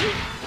you